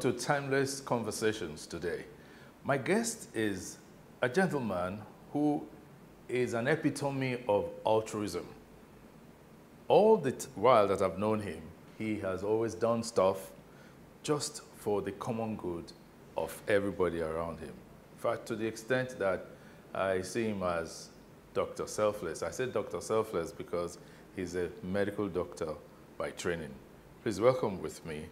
To Timeless Conversations today. My guest is a gentleman who is an epitome of altruism. All the while that I've known him, he has always done stuff just for the common good of everybody around him. In fact, to the extent that I see him as Dr. Selfless. I said Dr. Selfless because he's a medical doctor by training. Please welcome with me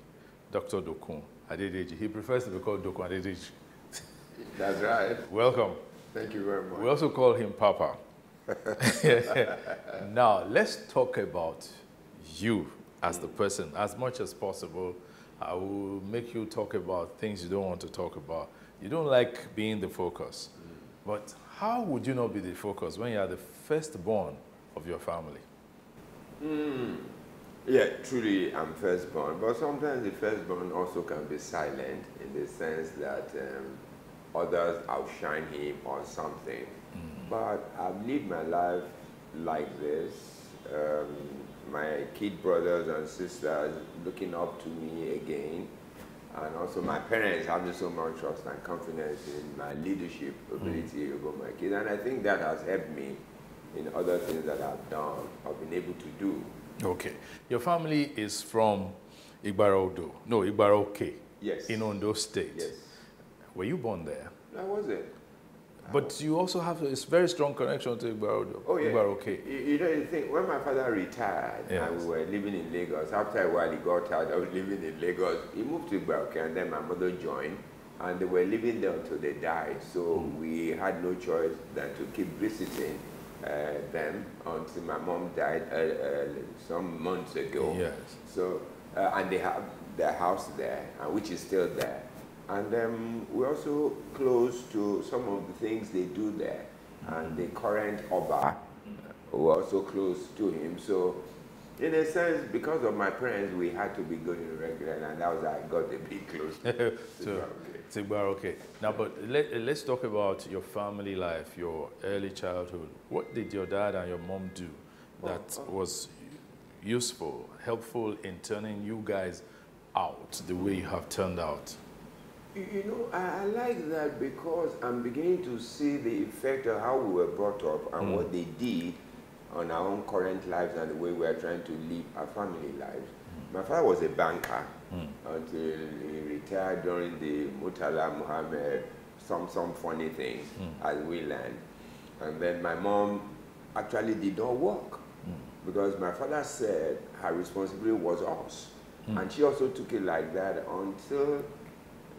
Dr. Dokun Adedeji. He prefers to be called Dokun Adedeji. That's right. Welcome. Thank you very much. We also call him Papa. now, let's talk about you as the person as much as possible. I will make you talk about things you don't want to talk about. You don't like being the focus. But how would you not be the focus when you are the firstborn of your family? Hmm. Yeah, truly, I'm firstborn, but sometimes the firstborn also can be silent in the sense that um, others outshine him or something. But I've lived my life like this. Um, my kid brothers and sisters looking up to me again, and also my parents having so much trust and confidence in my leadership ability over my kids, and I think that has helped me in other things that I've done, I've been able to do. Okay. Your family is from Igbarodo. No, Igbaroke. Yes. In Ondo State. Yes. Were you born there? That was it. But you also have a very strong connection to Igbarodo. Oh, yeah. Igbaroke. You, you know, the thing, when my father retired Yes. and we were living in Lagos, after a while he got tired of living in Lagos, he moved to Ibaroke and then my mother joined and they were living there until they died. So hmm. we had no choice than to keep visiting them until my mom died uh, uh, some months ago. Yes. So, uh, and they have their house there, uh, which is still there. And um, we're also close to some of the things they do there. And the current Oba, we're also close to him. So, in a sense, because of my parents, we had to be going regularly, and that was how I got a bit close to So, To Igbaroke. Now, but let, let's talk about your family life, your early childhood. What did your dad and your mom do that oh, oh. was useful, helpful in turning you guys out the way you have turned out? You know, I, I like that because I'm beginning to see the effect of how we were brought up and hmm. what they did on our own current lives and the way we are trying to live our family lives. Hmm. My father was a banker Mm. until he retired during the Murtala Muhammad, some, some funny things, mm. as we learned. And then my mom actually did not work mm. because my father said her responsibility was us. And she also took it like that until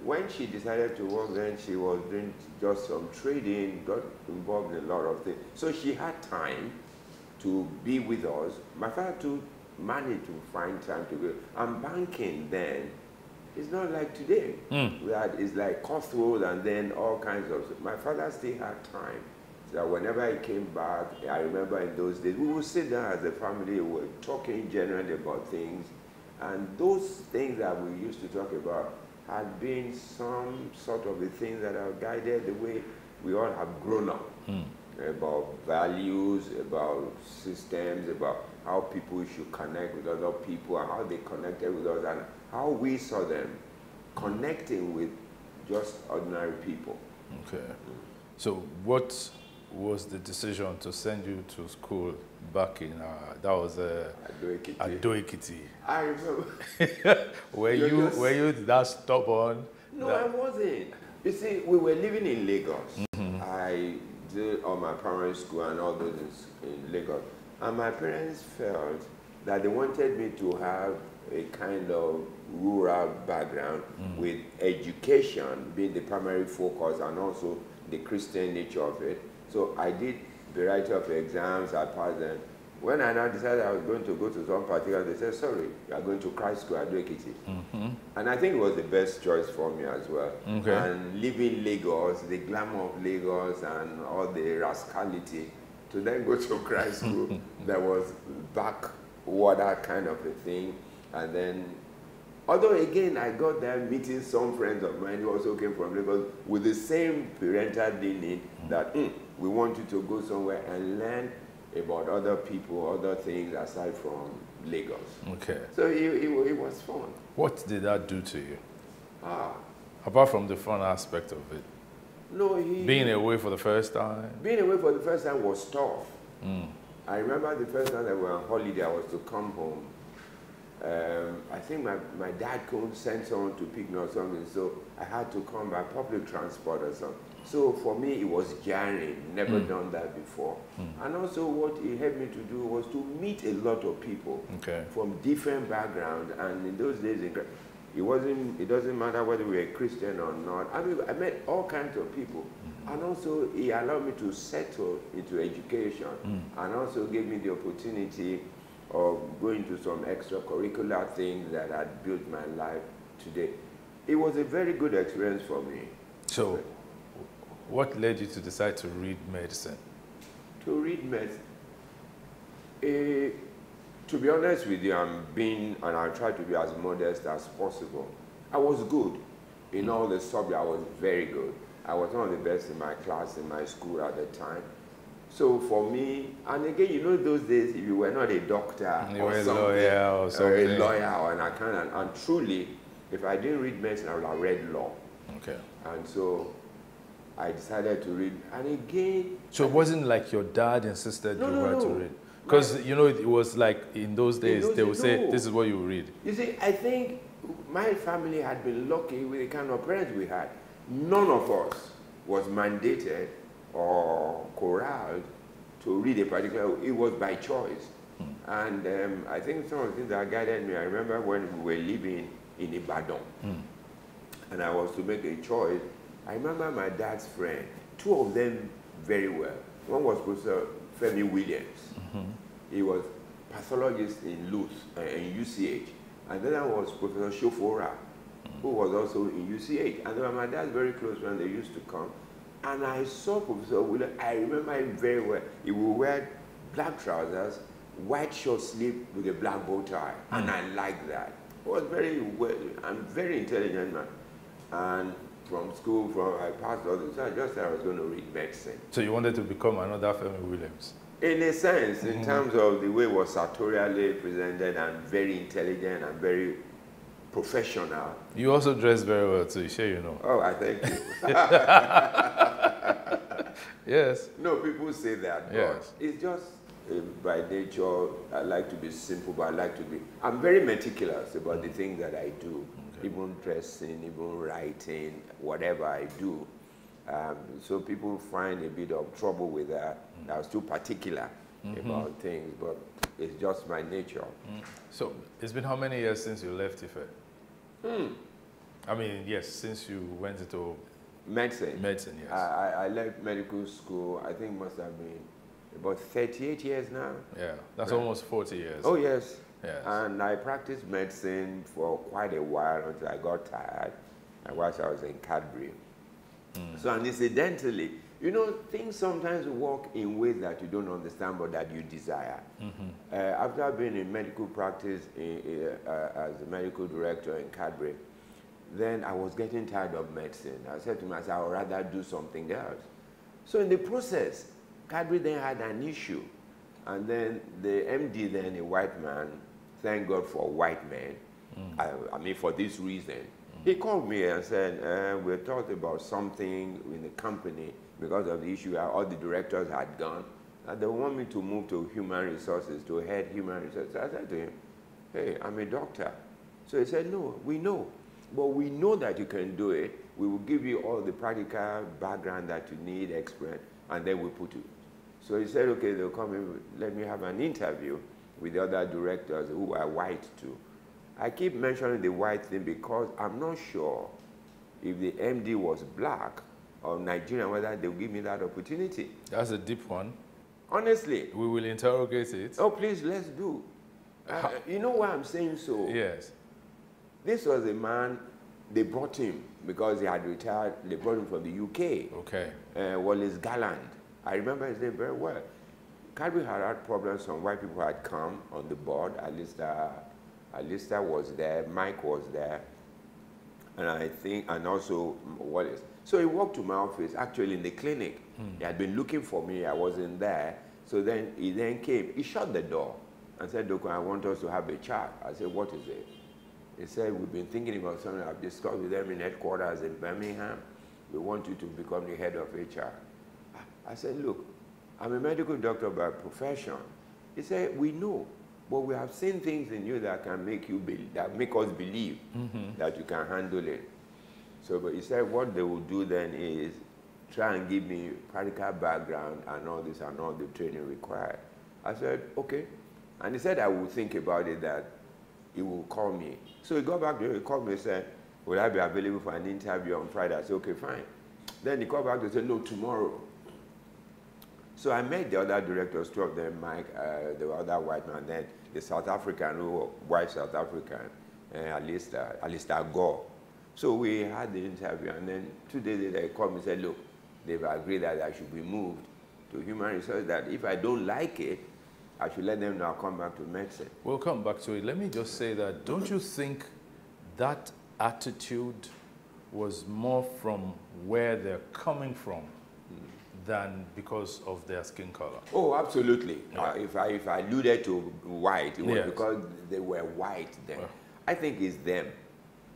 when she decided to work, then she was doing just some trading, got involved in a lot of things. So she had time to be with us. My father too managed to find time to go. And banking then it's not like today. Hmm. We had, it's like cutthroat and then all kinds of My father still had time. So that whenever he came back, I remember in those days, we would sit down as a family, we were talking generally about things. And those things that we used to talk about had been some sort of the things that have guided the way we all have grown up hmm. about values, about systems, about how people should connect with other people and how they connected with us and how we saw them connecting with just ordinary people. Okay. So, what was the decision to send you to school back in, uh, that was uh, Ado-Ekiti. I remember. Were You're you, just- were you that stubborn? No, that- I wasn't. You see, we were living in Lagos. I did all my primary school and all those in, in Lagos. And my parents felt that they wanted me to have a kind of rural background mm. with education being the primary focus and also the Christian nature of it. So I did variety of exams, I passed them. When I now decided I was going to go to some particular, they said, sorry, you are going to Christ School, Ado Ekiti. Mm-hmm. And I think it was the best choice for me as well. Okay. And leaving Lagos, the glamour of Lagos and all the rascality, to then go to Christ School, that was backwater kind of a thing. And then, although again, I got there meeting some friends of mine who also came from Lagos with the same parental leaning that "Mm, we want you to go somewhere and learn about other people, other things aside from Lagos. Okay. So it, it, it was fun. What did that do to you? Ah, Apart from the fun aspect of it. No, he Being away for the first time. being away for the first time was tough. Mm. I remember the first time that we were on holiday, I was to come home. Um, I think my, my dad couldn't send someone to pick me or something, so I had to come by public transport or something. So for me, it was jarring, never Mm. done that before. Mm. And also, what it helped me to do was to meet a lot of people Okay. from different backgrounds. And in those days, it wasn't. It doesn't matter whether we were Christian or not. I mean, I met all kinds of people, and also he allowed me to settle into education, Mm. and also gave me the opportunity of going to some extracurricular things that had built my life today. It was a very good experience for me So, what led you to decide to read medicine? to read medicine. Eh, to be honest with you, I'm being, and I try to be as modest as possible. I was good in all the subjects. I was very good. I was one of the best in my class in my school at the time. So for me, and again, you know, those days, if you were not a doctor You or something, lawyer or or a lawyer or an accountant, and truly, if I didn't read medicine, I would have read law. Okay. And so I decided to read. And again, So it wasn't like your dad insisted No, you no, were to read? Because, you know, it was like in those days, those they would say, this is what you read. You see, I think my family had been lucky with the kind of parents we had. None of us was mandated or corralled to read a particular, it was by choice. And um, I think some of the things that guided me, I remember when we were living in Ibadan Mm. and I was to make a choice. I remember my dad's friend, two of them very well. One was Professor Femi Williams. He was pathologist in Luz, uh, in UCH. And then I was Professor Shofora, who was also in UCH. And my dad's very close friends. They used to come. And I saw Professor Williams. I remember him very well. He would wear black trousers, white short sleeve with a black bow tie. And I liked that. He was very well, I'm very intelligent man. And from school, from I passed all this, I just said I was going to read medicine. So you wanted to become another Femi Williams? In a sense, in Mhm. terms of the way it was sartorially presented and very intelligent and very professional. You also dress very well too, sure you know. Oh, I thank you. Yes. no, people say that, but Yes. it's just uh, by nature, I like to be simple, but I like to be, I'm very meticulous about the things that I do. Even dressing, even writing, whatever I do. Um, so people find a bit of trouble with that. I was too particular about things, but it's just my nature. So it's been how many years since you left Ife? Hmm. I mean, yes, since you went into Medicine. medicine, yes. I, I I left medical school, I think must have been about 38 years now. yeah, that's Right. almost 40 years. Oh, yes. Yes. And I practiced medicine for quite a while until I got tired, and whilst I was in Cadbury. Mm. So, and incidentally, you know, things sometimes work in ways that you don't understand but that you desire. Mhm. Uh, after being in medical practice in, uh, uh, as a medical director in Cadbury, then I was getting tired of medicine. I said to myself, I would rather do something else. So in the process, Cadbury then had an issue. And then the MD, then a white man, thank God for white men, I, I mean for this reason, he called me and said, uh, we talked about something in the company because of the issue, all the directors had gone, and they want me to move to human resources, to head human resources. I said to him, hey, I'm a doctor. So he said, no, we know. But we know that you can do it. We will give you all the practical background that you need, experience, and then we put you. So he said, okay, they'll come in, let me have an interview with the other directors who are white too. I keep mentioning the white thing because I'm not sure if the MD was black or Nigerian, whether they'll give me that opportunity. That's a deep one. Honestly. We will interrogate it. Oh, please, let's do. Uh, you know why I'm saying so? Yes. This was a man, they brought him because he had retired, they brought him from the UK, Okay. uh, Wallace Galland. I remember his name very well. Cadbury had had problems, some white people had come on the board. Alistair, Alistair was there, Mike was there, and I think, and also Wallace. So he walked to my office, actually in the clinic. Hmm. He had been looking for me, I wasn't there. So then he then came, he shut the door and said, Doku, I want us to have a chat. I said, what is it? He said, we've been thinking about something I've discussed with them in headquarters in Birmingham. We want you to become the head of HR. I said, look, I'm a medical doctor by profession. He said, we know, but we have seen things in you that can make you be, that make us believe mm -hmm. that you can handle it. So, but he said what they will do then is try and give me practical background and all this and all the training required. I said, okay. And he said I would think about it that he will call me. So he got back to he called me and said, will I be available for an interview on Friday? I said, okay, fine. Then he called back and said, no, tomorrow. So I met the other directors, two of them, Mike, uh, the other white man, then the South African, who white South African, uh, Alistair, Alistair Gore. So we had the interview, and then two days later, he called me and said, look, they've agreed that I should be moved to human resources, that if I don't like it, I should let them know I'll come back to medicine. We'll come back to it. Let me just say that, don't you think that attitude was more from where they're coming from than because of their skin color. Oh, absolutely. Yeah. Uh, if, I, if I alluded to white, it was yes. because they were white then. I think it's them.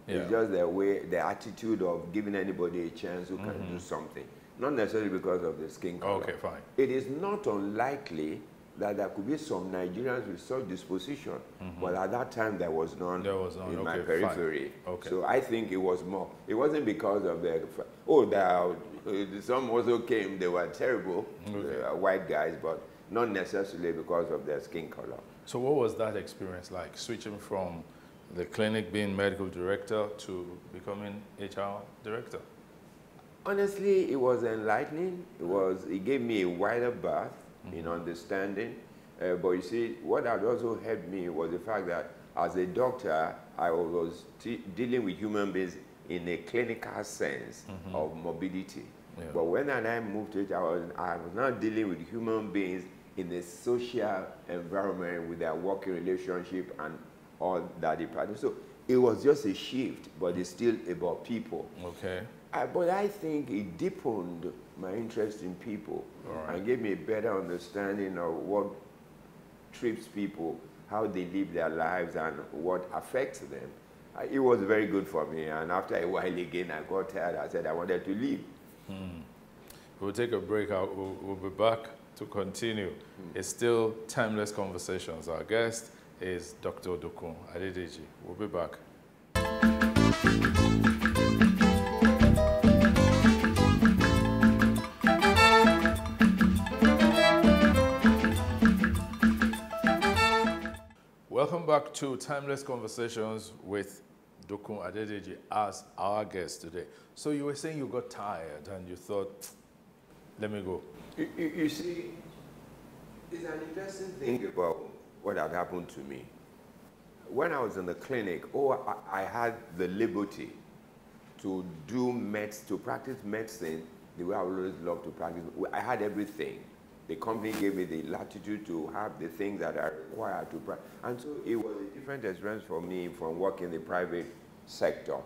Yeah. It's just their way, the attitude of giving anybody a chance who can mm -hmm. do something. Not necessarily because of the skin color. Okay, fine. It is not unlikely that there could be some Nigerians with such disposition, mm -hmm. but at that time there was none, there was none. in okay, my periphery. Okay. So I think it was more. It wasn't because of the oh, there uh, some also came. They were terrible, okay. uh, white guys, but not necessarily because of their skin color. So what was that experience like, switching from the clinic being medical director to becoming HR director? Honestly, it was enlightening. It was. It gave me a wider berth mm -hmm. in understanding. Uh, but you see, what had also helped me was the fact that as a doctor, I was dealing with human beings in a clinical sense mm -hmm. of mobility. Yeah. But when I moved to it, I was, I was now dealing with human beings in a social environment with their working relationship and all that department. So it was just a shift, but it's still about people. Okay. I, but I think it deepened my interest in people right. and gave me a better understanding of what trips people, how they live their lives, and what affects them. It was very good for me. And after a while again, I got tired. I said I wanted to leave. Hmm. We'll take a break. We'll, we'll be back to continue. Hmm. It's still Timeless Conversations. Our guest is Dr. Dokun Adedeji. We'll be back. Welcome back to Timeless Conversations with Dokun Adedeji as our guest today. So you were saying you got tired and you thought, let me go. You, you, you see, it's an interesting thing about what had happened to me. When I was in the clinic, oh, I, I had the liberty to do meds, to practice medicine the way I always loved to practice. I had everything. The company gave me the latitude to have the things that are required to practice. And so it was a different experience for me from working in the private sector.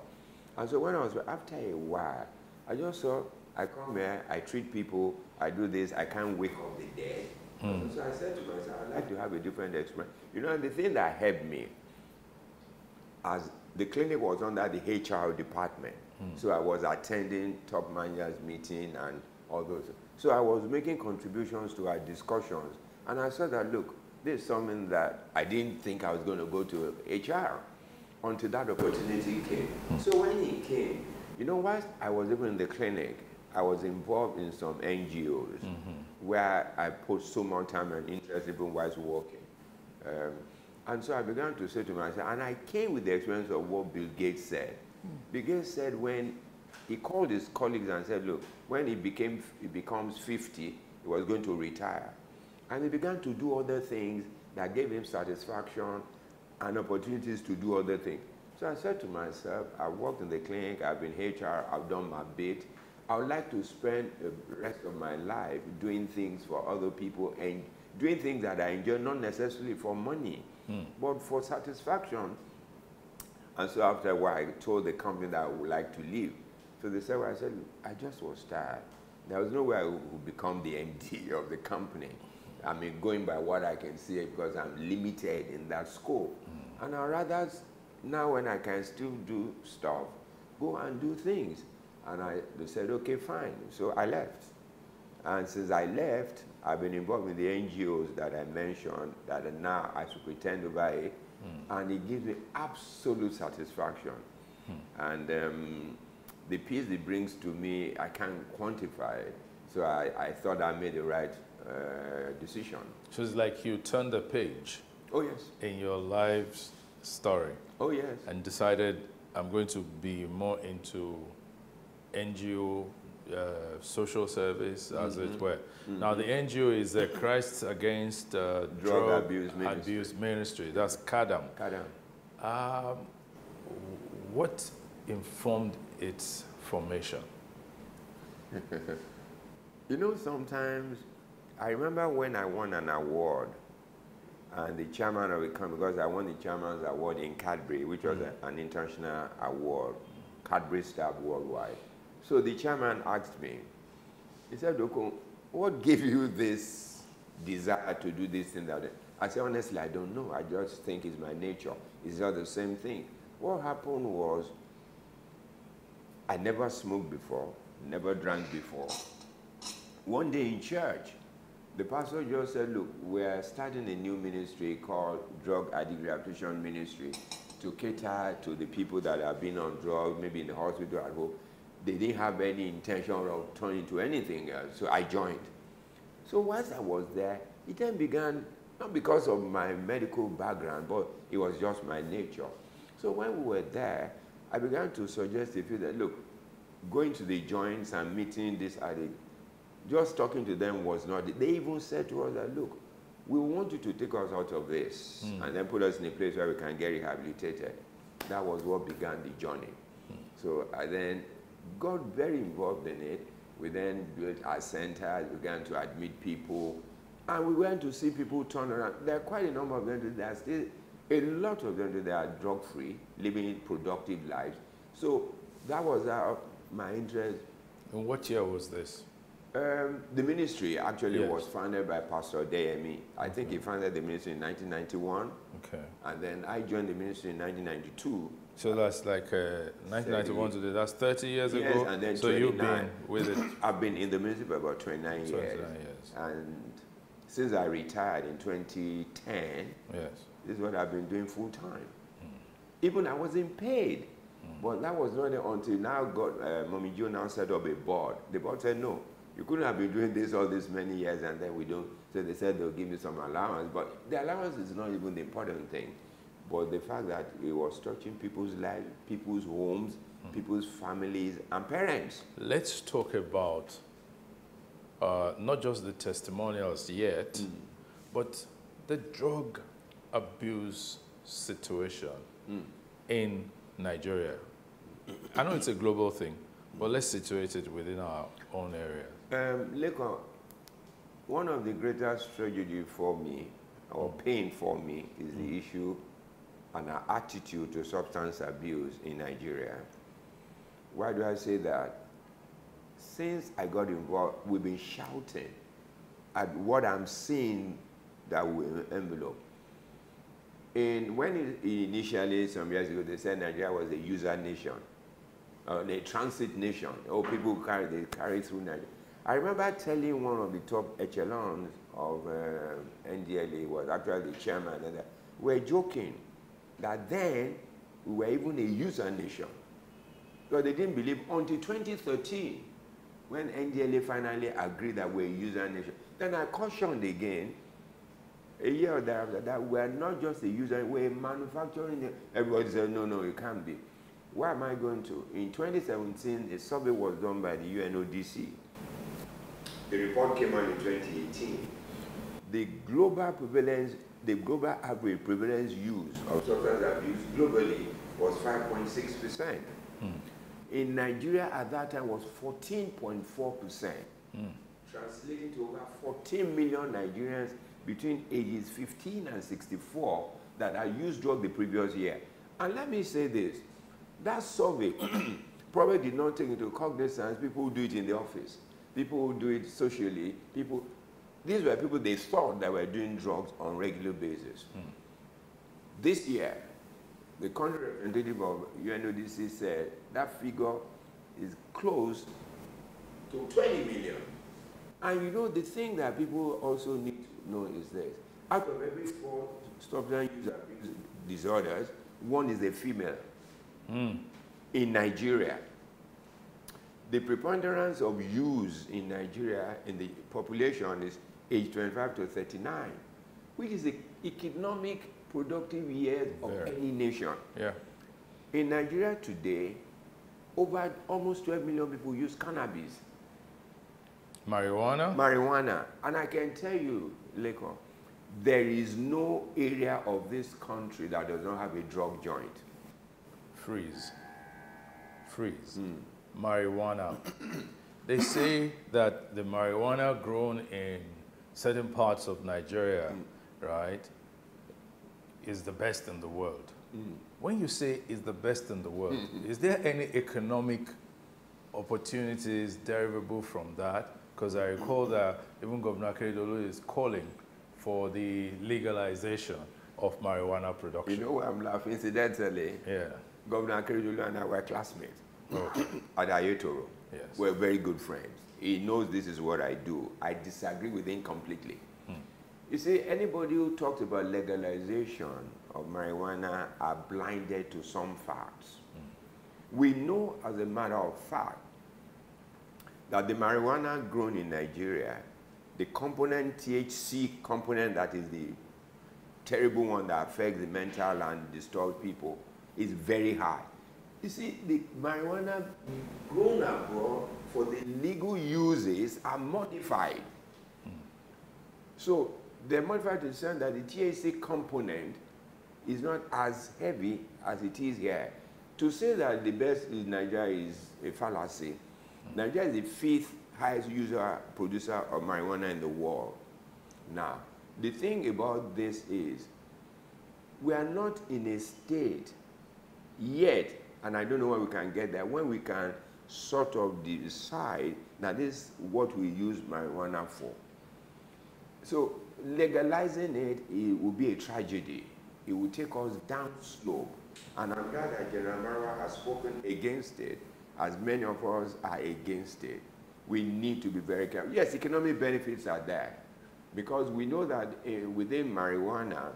And so when I was, after a while, I just saw, I come here, I treat people, I do this, I can't wake up the dead. Mm. So I said to myself, I'd like to have a different experience. You know, and the thing that helped me, as the clinic was under the HR department, mm. so I was attending top managers meeting and all those. So I was making contributions to our discussions, and I said that, look, this is something that I didn't think I was going to go to HR until that opportunity came. Mm. So when it came, you know, whilst I was even in the clinic, I was involved in some NGOs mm -hmm. where I put so much time and interest even whilst working. Um, and so I began to say to myself, and I came with the experience of what Bill Gates said. Mm. Bill Gates said when he called his colleagues and said, look, when he, became, he becomes 50, he was going to retire. And he began to do other things that gave him satisfaction and opportunities to do other things. So I said to myself, I've worked in the clinic, I've been HR, I've done my bit. I would like to spend the rest of my life doing things for other people and doing things that I enjoy, not necessarily for money, mm. but for satisfaction. And so after a while, I told the company that I would like to leave. So they said, well, I said, I just was tired. There was no way I would become the MD of the company. I mean, going by what I can see because I'm limited in that scope. Mm. And I'd rather now when I can still do stuff, go and do things. And I they said, okay, fine. So I left. And since I left, I've been involved in the NGOs that I mentioned that are now I should pretend over it. Mm. And it gives me absolute satisfaction. Mm. And um, the peace it brings to me, I can't quantify it. So I, I thought I made the right uh, decision. So it's like you turned the page. Oh, yes. In your life's story. Oh, yes. And decided I'm going to be more into NGO, uh, social service, as mm -hmm. it mm-hmm. were. Mm -hmm. Now, the NGO is the Christ Against uh, Drug, Drug, Abuse Ministry. Abuse Ministry. That's CADAM. CADAM. Um, what informed its formation? you know, sometimes I remember when I won an award and the chairman of the company, because I won the chairman's award in Cadbury, which was mm. a, an international award, Cadbury staff worldwide. So the chairman asked me, he said, Doko, what gave you this desire to do this thing that I said, honestly, I don't know. I just think it's my nature. It's not the same thing. What happened was I never smoked before, never drank before. One day in church, the pastor just said, look, we're starting a new ministry called Drug Addict Rehabilitation Ministry to cater to the people that have been on drugs, maybe in the hospital at home. They didn't have any intention of turning to anything else, so I joined. So once I was there, it then began, not because of my medical background, but it was just my nature. So when we were there, I began to suggest to people that, look, going to the joints and meeting this addict just talking to them was not, they even said to us that, look, we want you to take us out of this mm. and then put us in a place where we can get rehabilitated. That was what began the journey. Mm. So I then got very involved in it. We then built our center, began to admit people, and we went to see people turn around. There are quite a number of them, that are still a lot of them that are drug-free, living productive lives. So that was our, my interest. And what year was this? Um, the ministry actually yes. was founded by Pastor Deyemi. I okay. think he founded the ministry in 1991. Okay. And then I joined the ministry in 1992. So that's like uh, 1991 today. That's 30 years yes, ago. And then so you've been with it. I've been in the ministry for about 29, 29 years. years. And since I retired in 2010, yes. This is what I've been doing full time. Mm. Even I wasn't paid. Mm. But that was not until now God, uh, Mommy Joe now set up a board. The board said, no, you couldn't have been doing this all these many years and then we don't. So they said they'll give you some allowance. But the allowance is not even the important thing. But the fact that it was touching people's lives, people's homes, mm. people's families, and parents. Let's talk about uh, not just the testimonials yet, mm. but the drug abuse situation mm. in Nigeria. I know it's a global thing, but let's situate it within our own area. Um, Lekon, one of the greatest tragedy for me, or pain for me, is the mm. issue and our attitude to substance abuse in Nigeria. Why do I say that? Since I got involved, we've been shouting at what I'm seeing that will envelope. When it, initially, some years ago, they said Nigeria was a user nation, uh, a transit nation. Oh, people carry, they carry through Nigeria. I remember telling one of the top echelons of uh, NDLEA, was actually the chairman, and we're joking that then we were even a user nation. Because they didn't believe until 2013 when NDLEA finally agreed that we're a user nation. Then I cautioned again a year thereafter that we're not just a user, we're manufacturing. Everybody said, no, no, it can't be. Where am I going to? In 2017, a survey was done by the UNODC the report came out in 2018. The global prevalence, the global average prevalence use of substance abuse globally was 5.6%. Mm. In Nigeria at that time was 14.4%, mm. translating to over 14 million Nigerians between ages 15 and 64 that had used drug the previous year. And let me say this, that survey probably did not take into cognizance people who do it in the office people who do it socially, people, these were people they thought that were doing drugs on regular basis. Mm. This year, the country representative of UNODC said that figure is close to 20 million. And you know, the thing that people also need to know is this. Out of every four substance use abuse disorders, one is a female. Mm. In Nigeria, the preponderance of use in Nigeria in the population is age 25 to 39, which is the economic productive years of any nation. Yeah. In Nigeria today, over almost 12 million people use cannabis, Marijuana? marijuana. And I can tell you, There is no area of this country that does not have a drug joint. Freeze. Freeze. Hmm. Marijuana. they say that the marijuana grown in certain parts of Nigeria, hmm. right, is the best in the world. Hmm. When you say is the best in the world, is there any economic opportunities derivable from that? Because I recall that even Governor Akeredolu is calling for the legalization of marijuana production. You know why I'm laughing? Incidentally, Yeah. Governor Akeredolu and I were classmates Okay. at Ayetoro. Yes. We're very good friends. He knows this is what I do. I disagree with him completely. Hmm. You see, anybody who talks about legalization of marijuana are blinded to some facts. Hmm. We know, as a matter of fact, that the marijuana grown in Nigeria, the component THC component that is the terrible one that affects the mental and disturbs people, is very high. You see, the marijuana grown abroad for the legal uses are modified. So they're modified to the extent that the THC component is not as heavy as it is here. To say that the best in Nigeria is a fallacy. Nigeria is the fifth highest user producer of marijuana in the world. Now, the thing about this is we are not in a state yet, and I don't know when we can get there, when we can sort of decide that this is what we use marijuana for. So legalizing it, it will be a tragedy. It will take us down slope. And I'm glad that General Marwa has spoken against it, as many of us are against it. We need to be very careful. Yes, economic benefits are there, because we know that uh, within marijuana,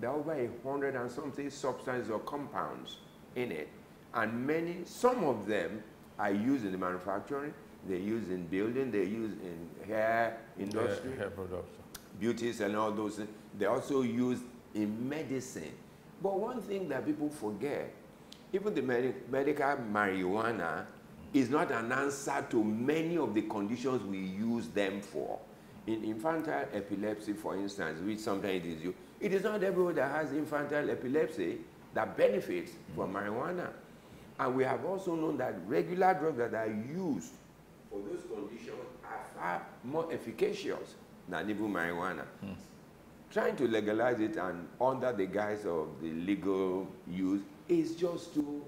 there are over a hundred and something substances or compounds in it. And many, some of them are used in the manufacturing, they're used in building, they're used in hair industry Hair, hair production. beauties and all those things. They're also used in medicine. But one thing that people forget, even the medi- medical marijuana is not an answer to many of the conditions we use them for. In infantile epilepsy, for instance, which sometimes is you, it is not everyone that has infantile epilepsy that benefits from mm. marijuana. And we have also known that regular drugs that are used for those conditions are far more efficacious than even marijuana. Mm. Trying to legalize it and under the guise of the legal use is just to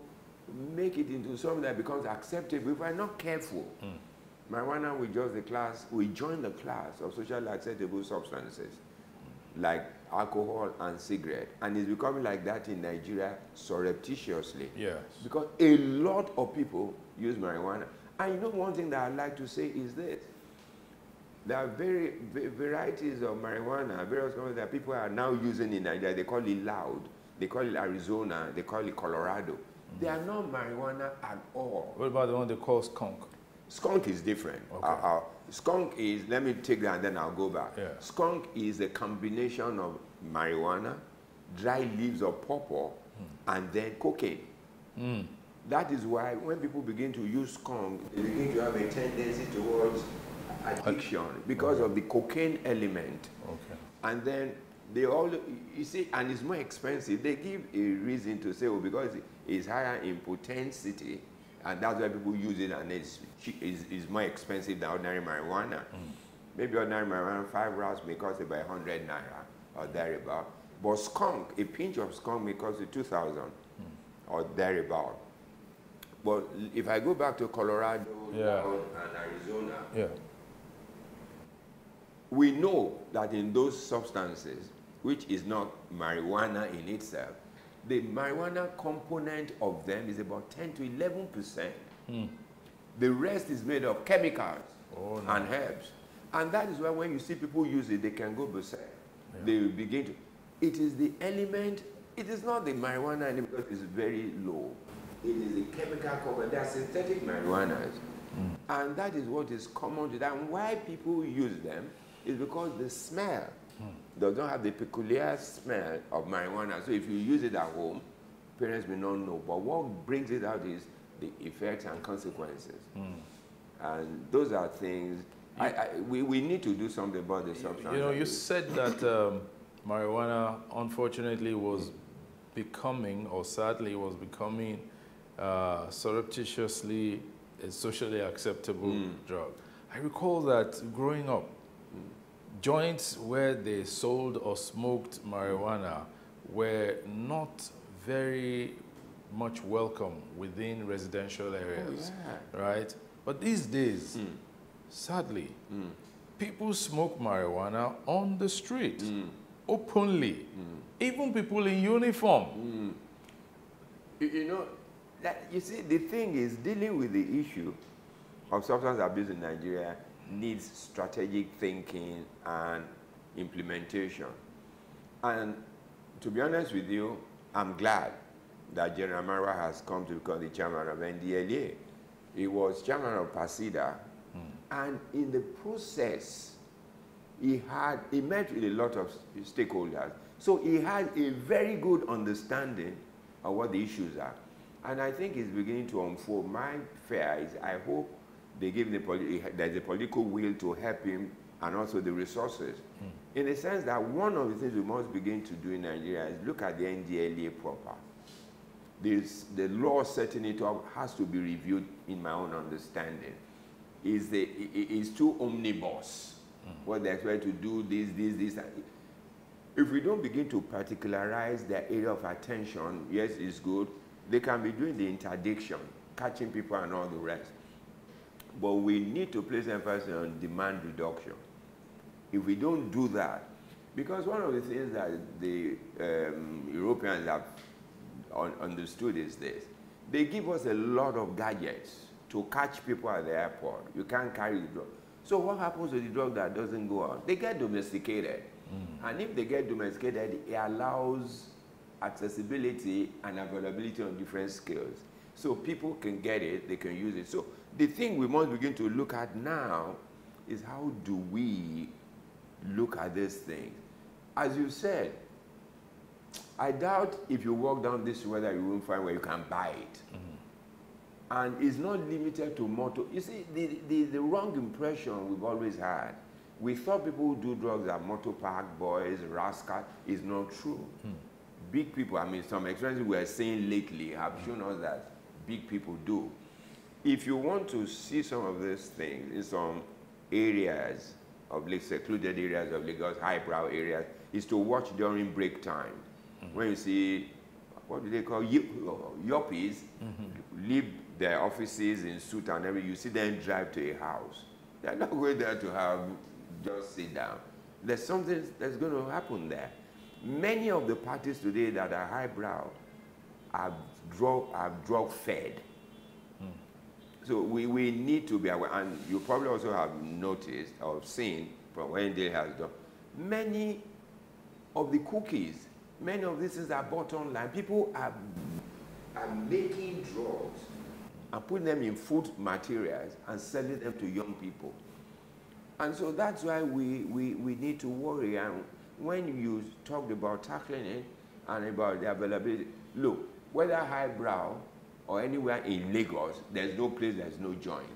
make it into something that becomes acceptable if we're not careful. Hmm. Marijuana will join the class, we join the class of socially acceptable substances like alcohol and cigarette. And it's becoming like that in Nigeria surreptitiously. Yes. Because a lot of people use marijuana. And you know one thing that I'd like to say is this. There are very va- varieties of marijuana, various kinds that people are now using in Nigeria. They call it loud. They call it Arizona. They call it Colorado. They are not marijuana at all. What about the one they call skunk? Skunk is different. Okay. Uh, uh, skunk is, let me take that and then I'll go back. Yeah. Skunk is a combination of marijuana, dry leaves of pawpaw, and then cocaine. Mm. That is why when people begin to use skunk, they begin to have a tendency towards addiction because of the cocaine element. Okay. And then they all, you see, and it's more expensive. They give a reason to say, oh, because it's higher in potentiality, and that's why people use it, and it's, it's more expensive than ordinary marijuana. Mm. Maybe ordinary marijuana, five rounds may cost about 100 naira or thereabout. But skunk, a pinch of skunk may cost you 2,000 mm. or thereabout. But if I go back to Colorado Yeah. And Arizona, Yeah. we know that in those substances, which is not marijuana in itself, the marijuana component of them is about 10 to 11 percent. Hmm. The rest is made of chemicals Oh, no. and herbs. And that is why when you see people use it, they can go berserk. They will begin to. It is the element, it is not the marijuana anymore because it's very low. It is the chemical component. They are synthetic marijuanas. And that is what is common to them. And why people use them is because the smell does not have the peculiar smell of marijuana. So if you use it at home, parents may not know. But what brings it out is the effects and consequences. And those are things, I, I, we, we need to do something about the substance. You know, you said that um, marijuana, unfortunately, was becoming, or sadly, was becoming uh, surreptitiously a socially acceptable Mm. drug. I recall that growing up, joints where they sold or smoked marijuana were not very much welcome within residential areas, yeah. right? But these days, Mm. sadly, Mm. people smoke marijuana on the street Mm. openly. Even people in uniform. Mm. You, you know, that, you see, the thing is, dealing with the issue of substance abuse in Nigeria needs strategic thinking and implementation. And to be honest with you, I'm glad that General Marwa has come to become the chairman of NDLEA. He was chairman of PACEDA, hmm. and in the process, he had he met with a lot of stakeholders. So he had a very good understanding of what the issues are. And i think it's beginning to unfold. My fear is i hope they give the there's a political will to help him and also the resources. Hmm. In the sense that one of the things we must begin to do in nigeria is look at the ndlea proper. This, the law setting it up has to be reviewed in my own understanding. Is the is too omnibus. Hmm. What they expect to do this this this if we don't begin to particularize their area of attention yes it's good they can be doing the interdiction catching people and all the rest but we need to place emphasis on demand reduction. If we don't do that because one of the things that the um, europeans have un- understood is this. They give us a lot of gadgets to catch people at the airport. You can't carry the drug. So what happens to the drug that doesn't go out? They get domesticated. And if they get domesticated it allows accessibility and availability on different scales. So people can get it they can use it. So the thing we must begin to look at now is how do we look at this thing as you said I doubt if you walk down this whether you won't find where you can buy it. Mm-hmm. And it's not limited to motor. You see, the, the, the wrong impression we've always had. We thought people who do drugs are motor park boys, rascals. is not true. Hmm. Big people, I mean, some experiences we are seeing lately have hmm. shown us that big people do. If you want to see some of these things in some areas of like secluded areas of Lagos, highbrow areas, is to watch during break time. Mm-hmm. When you see, what do they call, Yup- yuppies, mm-hmm. leave their offices in suit and everything, you see them drive to a house. They're not going there to have, just sit down. There's something that's going to happen there. Many of the parties today that are highbrow are drug, are drug fed. So we, we need to be aware, and you probably also have noticed or seen from when they has done, many of the cookies, many of these things are bought online. People are, are making drugs and putting them in food materials and selling them to young people. And so that's why we, we, we need to worry. And when you talked about tackling it and about the availability, look, whether highbrow or anywhere in Lagos, there's no place there's no joint.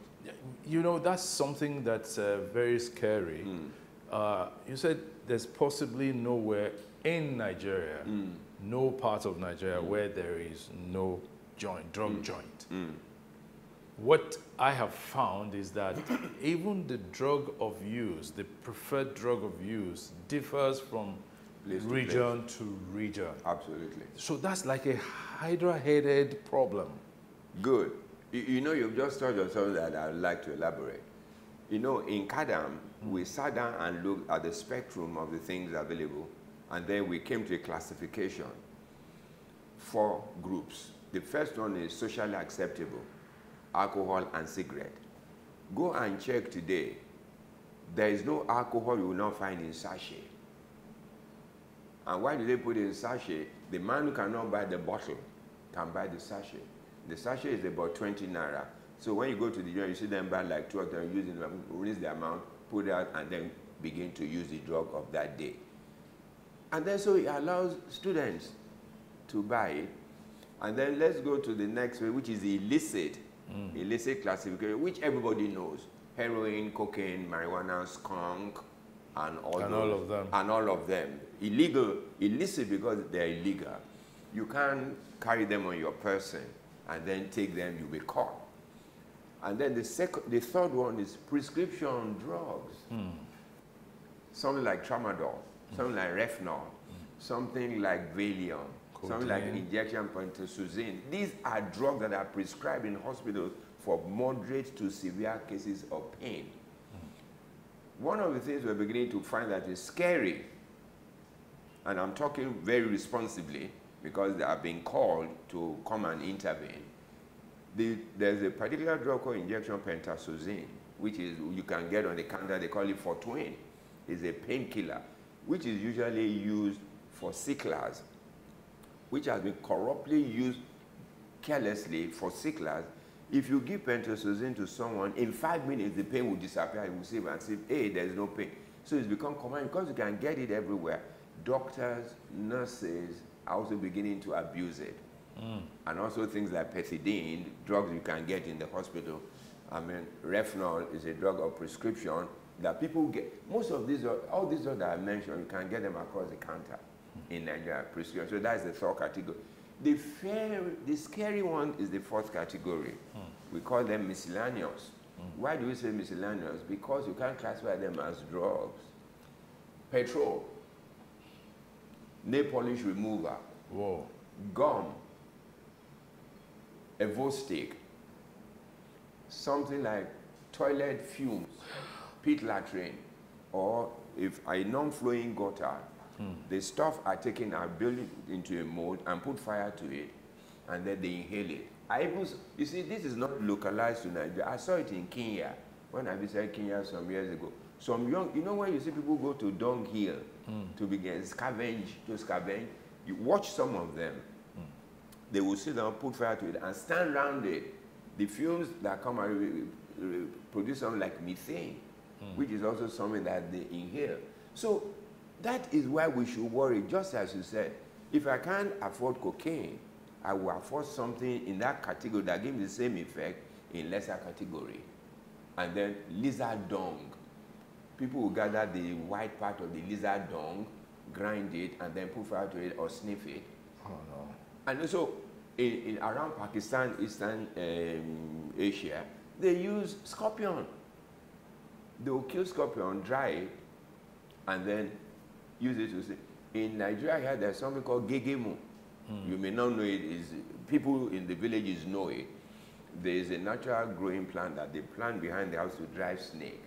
You know, that's something that's uh, very scary. Hmm. Uh, you said there's possibly nowhere in Nigeria, Hmm. no part of Nigeria where there is no joint, drug Hmm. joint. What I have found is that even the drug of use, the preferred drug of use, differs from Place to region to region. Absolutely. So that's like a hydra-headed problem. Good. You, you know, you've just touched on something that I'd like to elaborate. You know, in CADAM, we sat down and looked at the spectrum of the things available, and then we came to a classification. four groups. The first one is socially acceptable, alcohol and cigarette. Go and check today. There is no alcohol you will not find in sachet. And why do they put in sachet? The man who cannot buy the bottle can buy the sachet. The sachet is about 20 naira. So when you go to the joint, you see them buy like two of them, using release the amount, put it out, and then begin to use the drug of that day. And then so it allows students to buy it. And then let's go to the next way, which is the illicit, mm. illicit classification, which everybody knows. Heroin, cocaine, marijuana, skunk, and all, and all of them. And all of them. Illegal, illicit because they're illegal. You can't carry them on your person and then take them, you'll be caught. And then the, second, the third one is prescription drugs. Mm. Something like tramadol, mm. something like Rohypnol, something like Valium, something like injection pentazocine. These are drugs that are prescribed in hospitals for moderate to severe cases of pain. One of the things we're beginning to find that is scary, and I'm talking very responsibly because they have been called to come and intervene. The, there's a particular drug called injection pentazocine, which is you can get on the counter. They call it Fortwin. It's a painkiller, which is usually used for sicklers, which has been corruptly used carelessly for sicklers if you give pentazocine to someone, in five minutes the pain will disappear. You will see and say, hey, there's no pain. So it's become common because you can get it everywhere. Doctors, nurses are also beginning to abuse it. Mm. And also things like pethidine, drugs you can get in the hospital. I mean, Rohypnol is a drug of prescription that people get. Most of these, are all these drugs that I mentioned, you can get them across the counter mm. in Nigeria, prescription. So that's the third category. The, fair, the scary one is the fourth category. Hmm. We call them miscellaneous. Hmm. Why do we say miscellaneous? Because you can't classify them as drugs. Petrol, nail polish remover, Whoa. gum, a stick, something like toilet fumes, pit latrine, or if a non-flowing gutter, Mm. The stuff are taken, are built into a mold and put fire to it, and then they inhale it. I even, you see, this is not localized to Nigeria. I saw it in Kenya when I visited Kenya some years ago. Some young, you know when you see people go to dung hill mm. to begin scavenge, to scavenge, you watch some of them. Mm. They will sit down, put fire to it, and stand around it. The fumes that come out produce something like methane, mm. which is also something that they inhale. So that is why we should worry, just as you said. If I can't afford cocaine, I will afford something in that category that gives the same effect in lesser category. And then lizard dung. People will gather the white part of the lizard dung, grind it, and then put fire to it or sniff it. Oh no. And also, in, in around Pakistan, Eastern um, Asia, they use scorpion. They will kill scorpion, dry it, and then use it to say, in Nigeria here, there's something called gegemu. Mm. You may not know it. Is people in the villages know it. There is a natural growing plant that they plant behind the house to drive snake.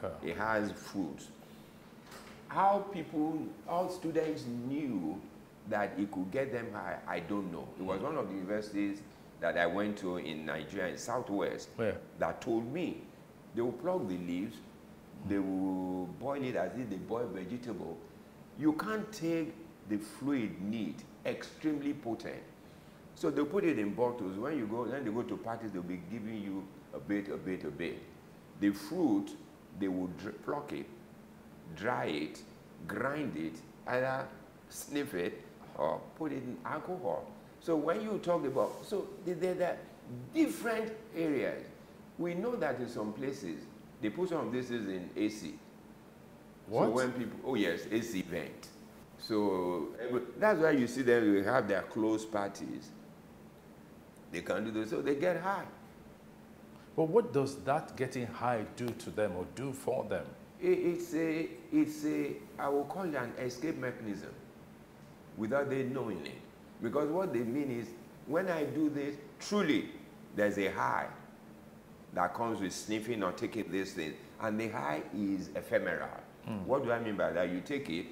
Huh. It has fruits. How people, all students knew that it could get them high, I don't know. It was mm. one of the universities that I went to in Nigeria, in Southwest, Where? that told me they will pluck the leaves, they mm. will boil it as if they boil vegetable, you can't take the fluid neat, extremely potent. So they put it in bottles. When you go, then they go to parties, they'll be giving you a bit, a bit, a bit. The fruit, they would pluck it, dry it, grind it, either sniff it or put it in alcohol. So when you talk about, so there are different areas. We know that in some places, they put some of this is in AC. What? So when people, oh yes, AC vent. So that's why you see them, they have their close parties. They can do this, so they get high. But what does that getting high do to them or do for them? It's a, it's a, I will call it an escape mechanism without they knowing it. Because what they mean is, when I do this, truly, there's a high that comes with sniffing or taking this thing. And the high is ephemeral. Mm. What do I mean by that? You take it,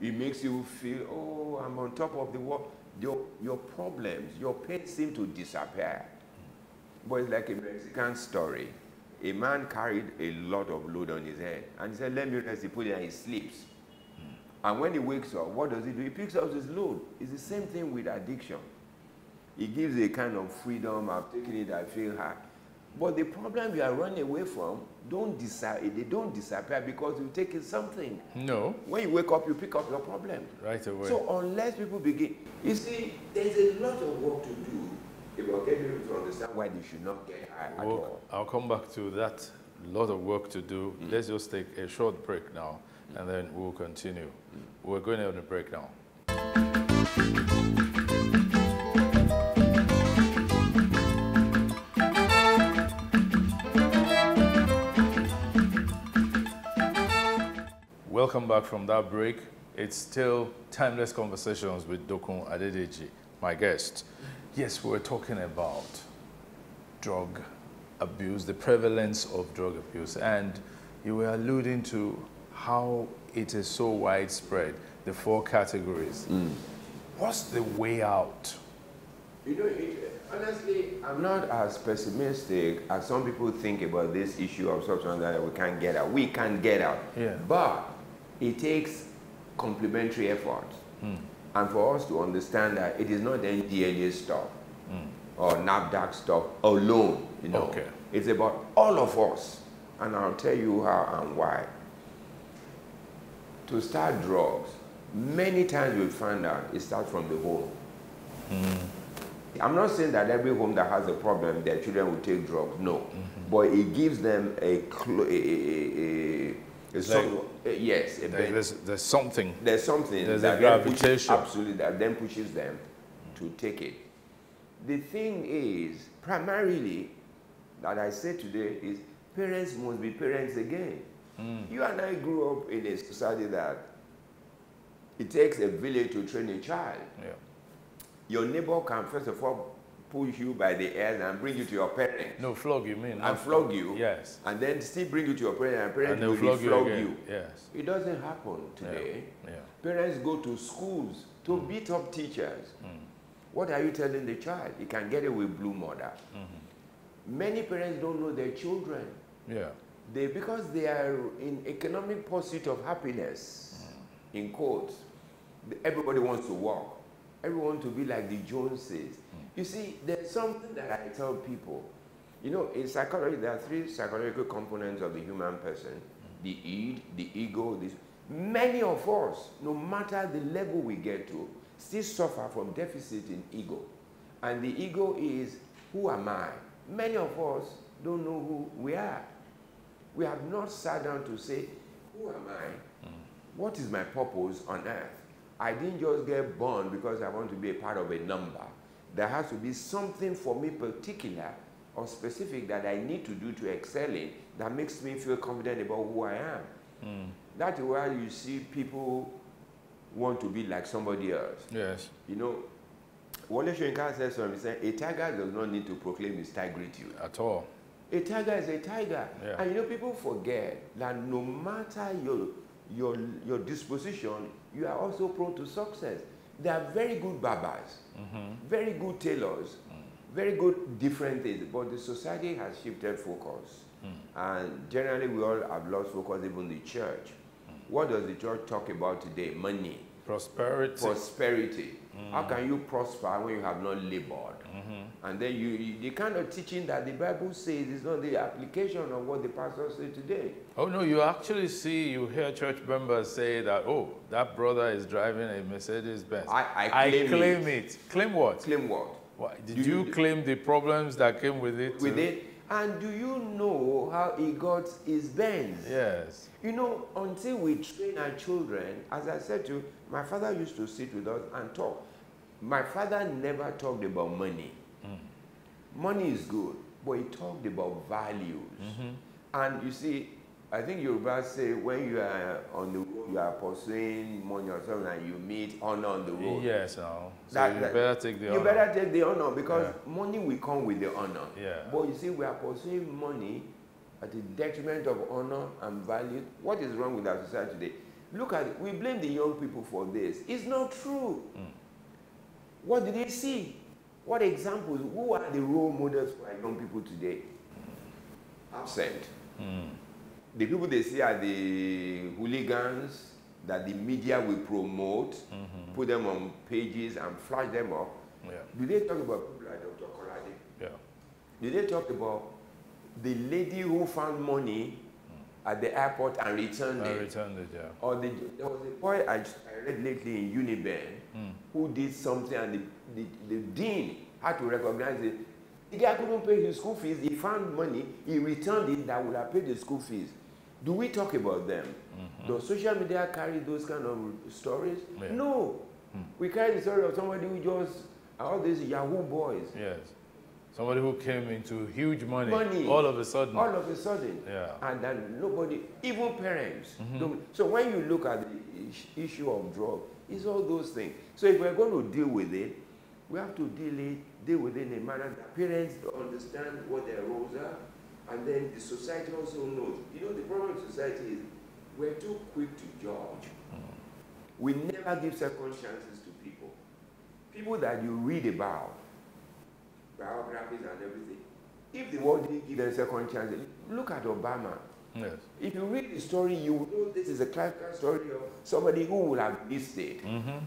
It makes you feel, oh, I'm on top of the world. Your, your problems, your pain seem to disappear. But it's like a Mexican story. A man carried a lot of load on his head. And he said, let me rest. He put it and he sleeps. And when he wakes up, what does he do? He picks up his load. It's the same thing with addiction. It gives a kind of freedom. I've taken it, I feel high. But the problem you are running away from, don't decide, they don't disappear because you take something. No. When you wake up, you pick up your problem. Right away. So unless people begin, you see, there's a lot of work to do getting people to understand why they should not get high at Well, all. I'll come back to that. Lot of work to do. Mm. Let's just take a short break now, mm. and then we'll continue. We're going on a break now. Welcome back from that break. It's still Timeless Conversations with Dokun Adedeji, my guest. Yes, we're talking about drug abuse, the prevalence of drug abuse, and you were alluding to how it is so widespread, the four categories. Mm. What's the way out? You know, it, honestly, I'm not as pessimistic as some people think about this issue of substance that we can't get out. We can't get out. Yeah. But it takes complementary effort. Hmm. And for us to understand that it is not the NDLEA stuff hmm. or NAFDAC stuff alone, you know. Okay. It's about all of us. And I'll tell you how and why. To start drugs, many times we find out it starts from the home. Hmm. I'm not saying that every home that has a problem, their children will take drugs. No, mm-hmm. but it gives them a, clo- a, a, a, some- a- yes, a There's, there's something. there's something There's that a then pushes, absolutely that then pushes them to take it. The thing is, primarily, that I say today is parents must be parents again. Hmm. You and I grew up in a society that it takes a village to train a child. Yeah. Your neighbor can first of all push you by the ears and bring you to your parents No, flog you mean? and flog you, Yes. and then still bring you to your parents and parents And will flog you flog you. Yes. It doesn't happen today. Yeah. Parents go to schools to mm. beat up teachers. Mm. What are you telling the child? He can get away with blue murder. Mm-hmm. Many parents don't know their children. Yeah. They because they are in economic pursuit of happiness, mm. in quotes. Everybody wants to work. Everyone to be like the Joneses. You see, there's something that I tell people. You know, in psychology, there are three psychological components of the human person: the id, the ego. This. Many of us, no matter the level we get to, still suffer from deficit in ego, and the ego is who am I? Many of us don't know who we are. We have not sat down to say, Who am I? What is my purpose on earth? I didn't just get born because I want to be a part of a number. There has to be something for me particular or specific that I need to do to excel in that makes me feel confident about who I am. Hmm. That is why you see people want to be like somebody else. Yes. You know, Wole Soyinka says something, he said, a tiger does not need to proclaim his tigritude. At all. A tiger is a tiger. Yeah. And you know, people forget that no matter your, your, your disposition, you are also prone to success. There are very good barbers, mm-hmm. very good tailors, mm. very good different things, but the society has shifted focus. Mm. And generally, we all have lost focus, even the church. Mm. What does the church talk about today? Money Prosperity. prosperity. How can you prosper when you have not labored? Mm-hmm. And then you, you, the kind of teaching that the Bible says is not the application of what the pastor say today. Oh no, you actually see, you hear church members say that, oh, that brother is driving a Mercedes Benz. I- I claim claim it. Claim what? Claim what? Why, did you, you- claim the problems that came with it? With too? it. And do you know how he got his Benz? Yes. You know, until we train our children, as I said to you, my father used to sit with us and talk. My father never talked about money. Mm. Money is good, but he talked about values. Mm-hmm. And you see, I think Yoruba say when you are on the road, you are pursuing money or something, and you meet honor on the road. Yes, now. So That- you that- better take the You honor. better take the honor because money will come with the honor. Yeah. But you see, we are pursuing money at the detriment of honor and value. What is wrong with our society today? look at it. We blame the young people for this. It's not true. Mm. What do they see? What examples? Who are the role models for young people today? Absent. Hmm. The people they see are the hooligans that the media will promote, mm-hmm. put them on pages and flash them up. Yeah. Do they talk about people like Dr. Kolade? Yeah. Did they talk about the lady who found money at the airport and returned I it? returned it, yeah. Or the, there was a boy I, I read lately in Uniben hmm. who did something and the, the, the dean had to recognize it. The guy couldn't pay his school fees. He found money. He returned it that would have paid the school fees. Do we talk about them? Mm-hmm. Does social media carry those kind of stories? Yeah. No. Hmm. We carry the story of somebody who just, all these Yahoo boys. Yes. Somebody who came into huge money, Money. all of a sudden. all of a sudden. Yeah. And then nobody, even parents. Mm-hmm. don't- So when you look at the issue of drug, it's all those things. So if we're going to deal with it, we have to deal it, deal with it in a manner that parents understand what their roles are, and then the society also knows. You know, the problem with society is we're too quick to judge. Mm. We never give second chances to people. People that you read about, biographies and everything. If the world didn't give them second chance, look at Obama. Yes. If you read the story, you will know this is a classical story of somebody who would have missed it. Mm-hmm.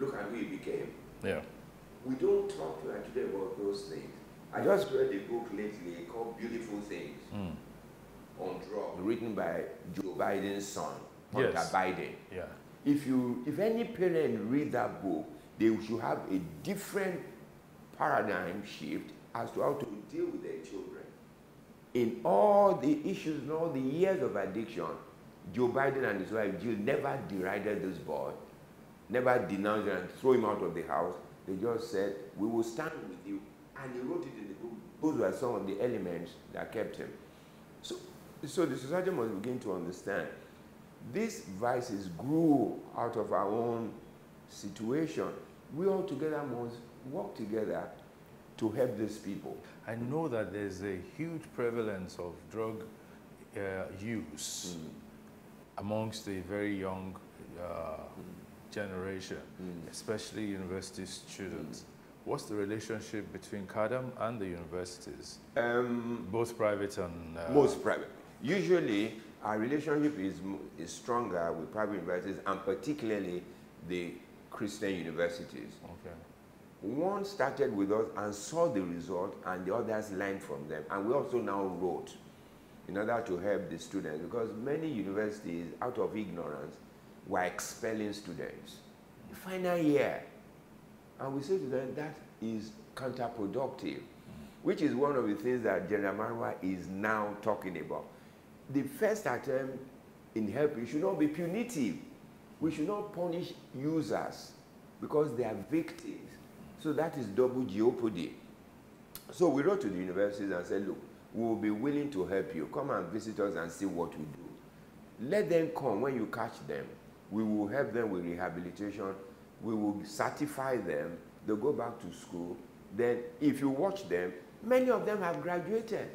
Look at who he became. Yeah. We don't talk to today about those things. I just read a book lately called Beautiful Things Mm. on drugs, written by Joe Biden's son, Hunter Yes. Biden. Yeah. If you, if any parent read that book, they should have a different paradigm shift as to how to deal with their children. In all the issues and all the years of addiction, Joe Biden and his wife Jill never derided this boy, never denounced him and threw him out of the house. They just said, "We will stand with you," and he wrote it in the book. Those were some of the elements that kept him. So, so the society must begin to understand these vices grew out of our own situation. We all together must work together to help these people. I know that there's a huge prevalence of drug uh, use amongst the very young uh, generation, especially university students. What's the relationship between CADAM and the universities, Um, both private and uh, most private. Usually, our relationship is, is stronger with private universities and particularly the Christian universities. Okay. One started with us and saw the result, and the others learned from them. And we also now wrote in order to help the students because many universities, out of ignorance, were expelling students. The final year. And we say to them that is counterproductive, which is one of the things that General Marwa is now talking about. The first attempt in helping should not be punitive. We should not punish users because they are victims. So that is double jeopardy. So we wrote to the universities and said, look, we will be willing to help you. Come and visit us and see what we do. Let them come when you catch them. We will help them with rehabilitation. We will certify them. They'll go back to school. Then, if you watch them, many of them have graduated.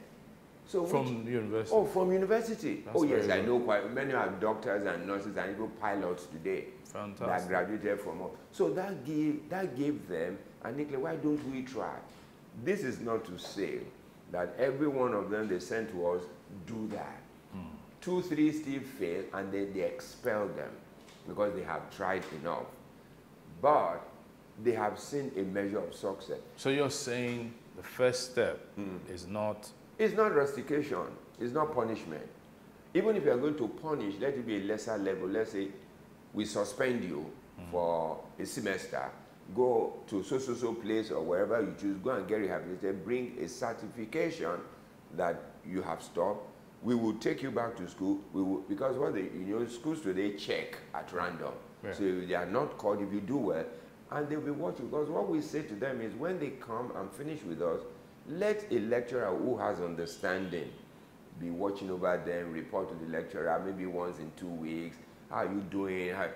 So which- From university. Oh, from university. That's oh, yes, I know quite many are doctors and nurses and even pilots today that graduated from us. So that gave that gave them and they why don't we try? This is not to say that every one of them they sent to us do that. Hmm. Two, three still fail and then they expel them because they have tried enough. But they have seen a measure of success. So you're saying the first step hmm. is not It's not rustication, it's not punishment. Even if you are going to punish, let it be a lesser level. Let's say we suspend you for a semester, go to so so so place or wherever you choose, go and get rehabilitated, bring a certification that you have stopped. We will take you back to school. We will because what the you know schools today check at random. Yeah. So they are not called if you do well, and they'll be watching. Because what we say to them is when they come and finish with us, let a lecturer who has understanding be watching over them, report to the lecturer maybe once in two weeks. How are you doing? How,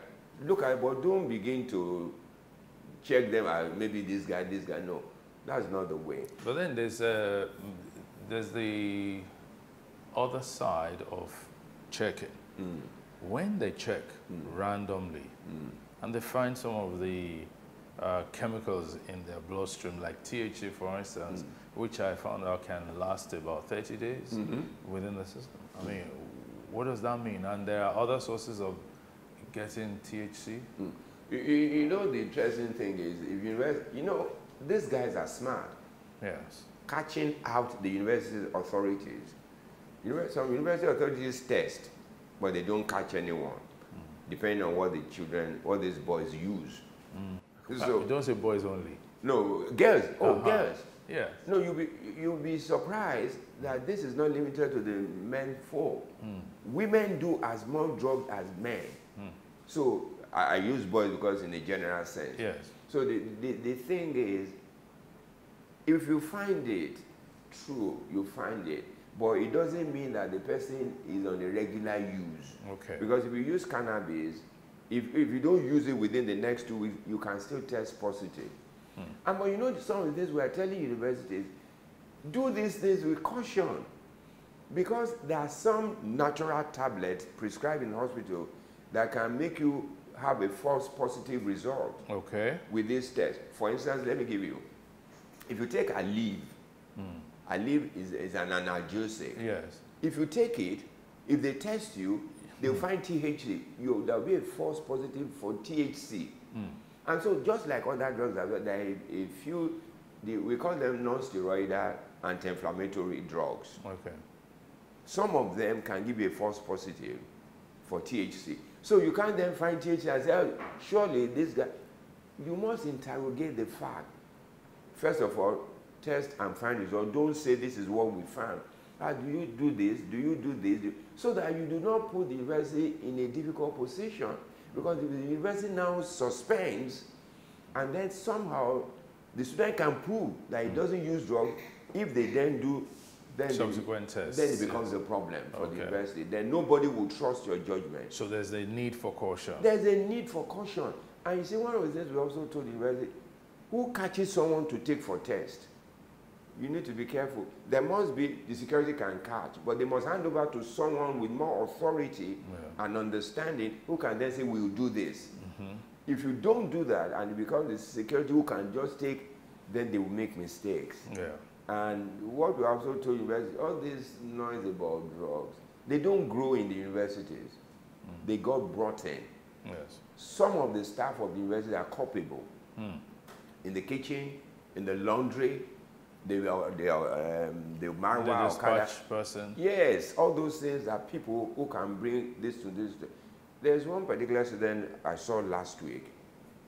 look at but don't begin to check them out. Maybe this guy, this guy. No, that's not the way. But then there's uh, there's the other side of checking. Mm. when they check mm. randomly mm. and they find some of the uh, chemicals in their bloodstream, like THC, for instance, which I found out can last about 30 days mm-hmm. within the system. I mean, what does that mean? And there are other sources of getting THC? You, you, you know, the interesting thing is, if you you know, these guys are smart, Yes. catching out the university authorities. Some university authorities test, but they don't catch anyone, depending on what the children, what these boys use. Uh, So, don't say boys only. no, girls, oh, Uh-huh. girls. Yes. No, you'll be, you'll be surprised that this is not limited to the men folk. Women do as much drugs as men. So I, I use boys because in a general sense. Yes. So the, the, the thing is, if you find it true, you find it. But it doesn't mean that the person is on a regular use. Okay. Because if you use cannabis, if, if you don't use it within the next two weeks, you can still test positive. Hmm. And but you know some of the things we are telling universities, do these things with caution. Because there are some natural tablets prescribed in hospital that can make you have a false positive result Okay. with this test. For instance, let me give you. If you take Aleve, hmm. Aleve is, is an analgesic. Yes. If you take it, if they test you, they'll hmm. find THC. You, there'll be a false positive for THC. Hmm. And so, just like other drugs, there are there are a, a few, the, we call them non-steroidal anti-inflammatory drugs. Okay. Some of them can give you a false positive for THC. So you can't then find THC and say, oh, surely this guy. You must interrogate the fact. First of all, test and find result. Don't say this is what we found. Ah, do you do this? Do you do this? Do- So that you do not put the university in a difficult position. Because if the university now suspends, and then somehow the student can prove that he doesn't use drugs, if they then do, then the- Subsequent tests. then it becomes a problem for Okay. the university. Then nobody will trust your judgment. So there's a need for caution. There's a need for caution. And you see, one of the things we also told the university, who catches someone to take for test? You need to be careful. There must be, the security can catch, but they must hand over to someone with more authority Yeah. and understanding who can then say, we'll do this. Mm-hmm. If you don't do that and it becomes the security who can just take, then they will make mistakes. Yeah. And what we also told universities, all this noise about drugs, they don't grow in the universities. Hmm. They got brought in. Yes. Some of the staff of the university are culpable. Hmm. In the kitchen, in the laundry, they are, they are um, the marijuana. dispatch person. Yes, all those things are people who can bring this to this. to- There's one particular student I saw last week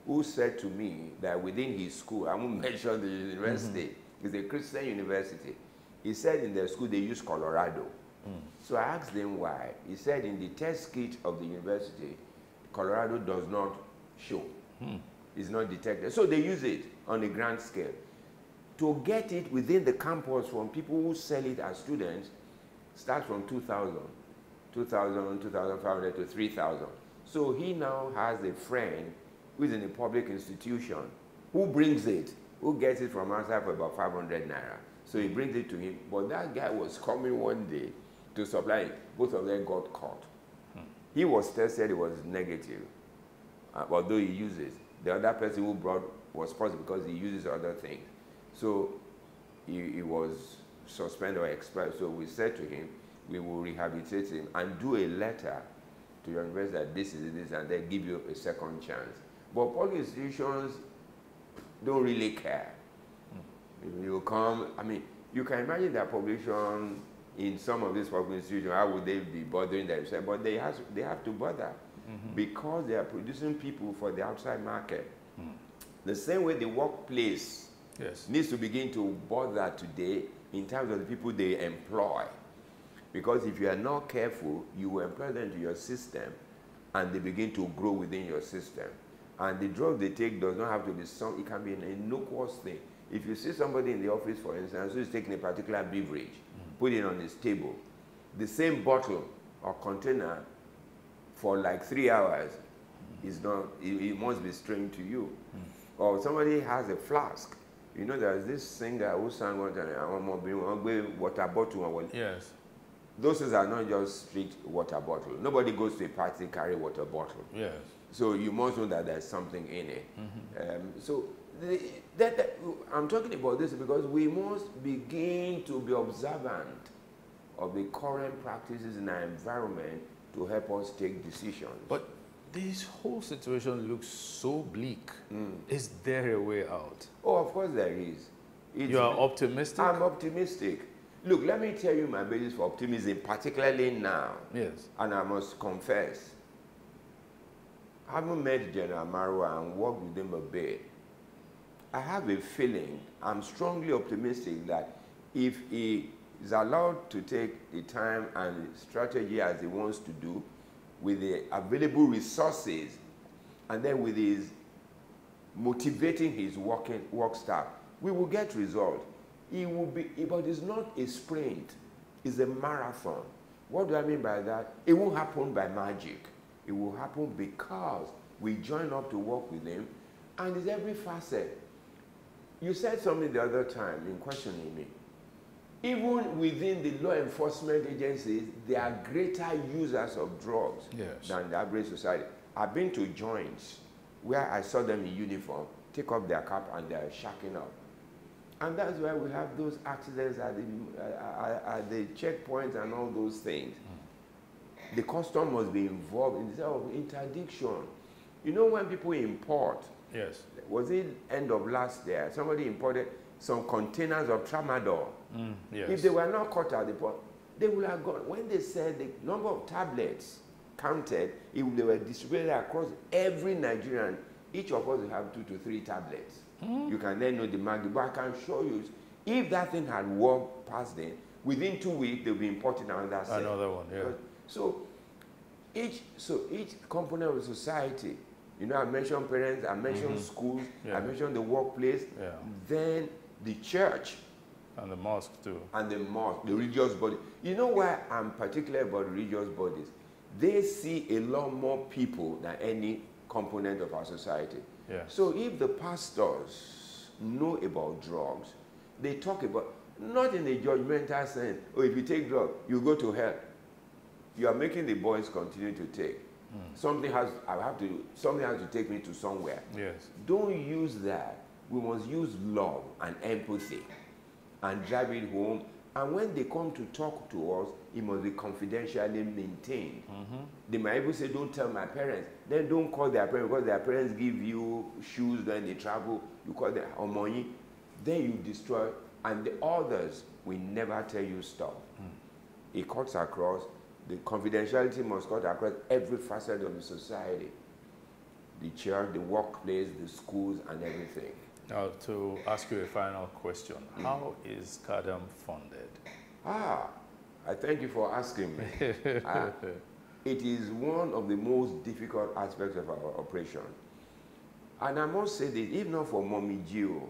who said to me that within his school, I won't mention the mm-hmm. university, it's a Christian university. He said in their school they use Colorado. Hmm. So I asked him why. He said in the test kit of the university, Colorado does not show. Hmm. It's not detected. So they use it on a grand scale to get it within the campus from people who sell it as students starts from 2000 2000 2500 to 3000 so he now has a friend who is in a public institution who brings it who gets it from outside for about 500 naira. So he brings it to him but that guy was coming one day to supply it both of them got caught. He was tested it was negative uh, although he uses. The other person who brought was positive because he uses other things. So he, he was suspended or expelled. So we said to him, we will rehabilitate him and do a letter to your university that this is this, and then give you a second chance. But public institutions don't really care. If you come, I mean, you can imagine that population in some of these public institutions, how would they be bothering themselves? But they have, they have to bother mm-hmm. because they are producing people for the outside market. Mm. The same way the workplace Yes. needs to begin to bother today in terms of the people they employ. Because if you are not careful, you will employ them to your system and they begin to grow within your system. And the drug they take does not have to be some, it can be an innocuous thing. If you see somebody in the office, for instance, who is taking a particular beverage, mm. put it on his table, the same bottle or container for like three hours mm. is not, it, it must be strange to you. Mm. Or somebody has a flask. You know, there's this singer who sang one time, "Àwọn ọmọbìnrin wọn gbé water bottle wọn wọlé." Yes. those things are not just strict water bottle. Nobody goes to a party carry water bottle. Yes. So you must know that there's something in it. Um, so the, that, that- I'm talking about this because we must begin to be observant of the current practices in our environment to help us take decisions. But this whole situation looks so bleak. Mm. Is there a way out? oh, of course there is. It's- You are optimistic? I'm optimistic. Look, let me tell you my basis for optimism, particularly now. yes. And I must confess, having met General Marwa and worked with him a bit, I have a feeling, I'm strongly optimistic that if he is allowed to take the time and strategy as he wants to do, with the available resources, and then with his motivating his working, work staff, we will get result. It will be, but it's not a sprint, it's a marathon. What do I mean by that? It won't happen by magic. It will happen because we join up to work with him, and it's every facet. You said something the other time in questioning me. Even within the law enforcement agencies, they are greater users of drugs Yes. than the average society. I've been to joints where I saw them in uniform, take off their cap and they're shacking up. And that's why we have those accidents at the, uh, at the checkpoints and all those things. The custom must be involved in the of interdiction. You know when people import, Yes. was it end of last year, somebody imported some containers of tramadol. Mm, yes. If they were not caught at the port, they would have gone. When they said the number of tablets counted, if they were distributed across every Nigerian, each of us will have two to three tablets. You can then know the magnitude. But I can show you, if that thing had worked past them, within two weeks they'll be importing another set. Another one, yeah. So each so each component of society, you know, I mentioned parents, I mentioned mm-hmm. schools, Yeah. I mentioned the workplace, Yeah. then the church And the mosque too. and the mosque, the religious body. You know why I'm particular about religious bodies? They see a lot more people than any component of our society. Yeah. So if the pastors know about drugs, they talk about not in a judgmental sense. Oh, if you take drugs, you go to hell. You are making the boys continue to take. Hmm. Something has I have to something has to take me to somewhere. Yes. Don't use that. We must use love and empathy and drive it home. And when they come to talk to us, it must be confidentially maintained. Mm-hmm. They might even say, Don't tell my parents. Then don't call their parents because their parents give you shoes when they travel. You call them or money. Then you destroy. And the others will never tell you stop. Hmm. It cuts across. The confidentiality must cut across every facet of the society the church, the workplace, the schools, and everything. Now, to ask you a final question, how is CADAM funded? Ah, I thank you for asking me. Ah, it is one of the most difficult aspects of our operation. And I must say this, if not for Mommy G.O.,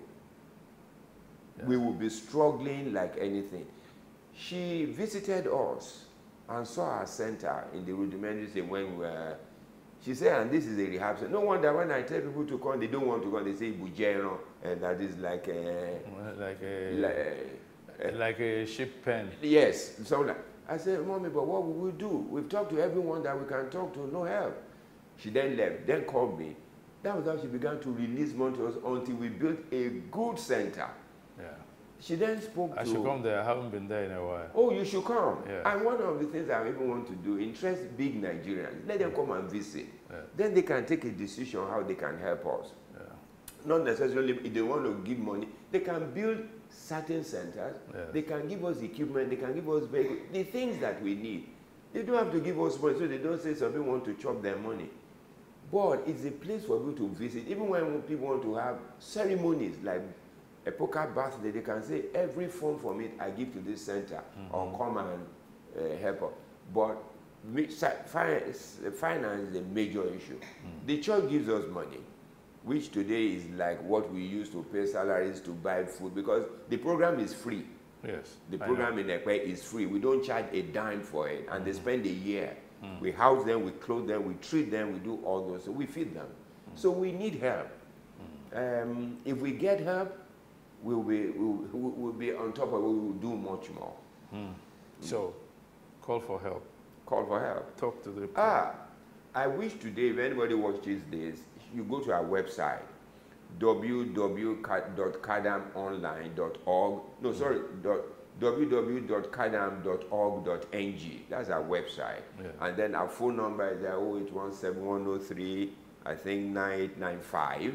we would be struggling like anything. She visited us and saw our center in the rudimentary state when we were, she said, and this is a rehab center. No wonder when I tell people to come, they don't want to come. They say Bujero, and that is like a, like a, like, like a ship pen. Yes, so like, I said, Mommy, but what will we do? We've talked to everyone that we can talk to, no help. She then left, then called me. That was how she began to release money to us until we built a good center. Yeah. She then spoke I to. should come there. I haven't been there in a while. Oh, you should come. Yeah. And one of the things I even want to do, interest big Nigerians. Let them come and visit. Yeah. Then they can take a decision how they can help us. Yeah. Not necessarily if they want to give money, they can build certain centers. Yes. They can give us equipment. They can give us vehicles. The things that we need. They don't have to give us money, so they don't say some people want to chop their money. But it's a place for people to visit. Even when people want to have ceremonies like a poker birthday, they can say every phone from it I give to this center mm-hmm. or come and uh, help us. But finance, finance is a major issue. Mm. The church gives us money, which today is like what we use to pay salaries to buy food because the program is free. Yes. The program in Ekpe is free. We don't charge a dime for it, and they mm. spend a year. Mm. We house them, we clothe them, we treat them, we do all those. So we feed them. So we need help. Um, if we get help, we'll be we'll, we'll be on top of it. We will do much more. Hmm. Hmm. So, Call for help. Call for help. Talk to the people. Ah, I wish today, if anybody watches this, you go to our website, www.cadamonline.org. No, hmm. sorry, dot, www.cadam.org.ng. That's our website. Yeah. And then our phone number is there 0817103, I think 9895.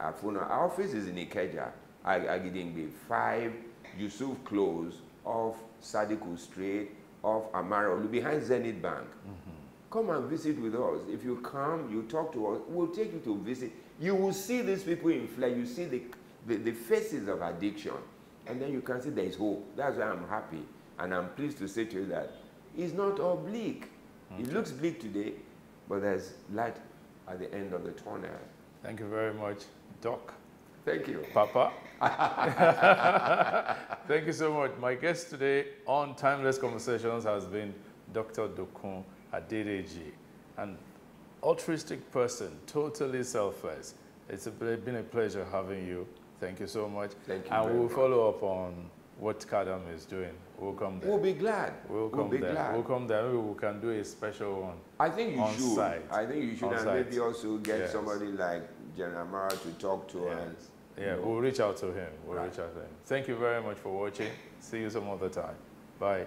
Our phone our office is in Ikeja, Agidingbi, 5 Yusuf Close, off Sadiku Street, off Amaro, behind Zenith Bank. Mm-hmm. Come and visit with us. If you come, you talk to us, we'll take you to visit. You will see these people in flesh. You see the, the, the faces of addiction. And then you can see there is hope. That's why I'm happy. And I'm pleased to say to you that it's not all bleak. It looks bleak today, but there's light at the end of the tunnel. Thank you very much, Doc. Thank you. Papa. Thank you so much. My guest today on Timeless Conversations has been Dr. Dokun Adedeji, an altruistic person, totally selfless. It's a, been a pleasure having you. Thank you so much. Thank you And we'll much. follow up on what CADAM is doing. We'll come there. We'll be glad. We'll we'll come be there. glad. We'll come there. Maybe we can do a special one. I think you on should. site. I think you should, On and site. maybe also get Yes. somebody like General Marwa to talk to. And Yes. Yeah, we'll reach out to him. We'll Right. reach out to him. Thank you very much for watching. See you some other time. Bye.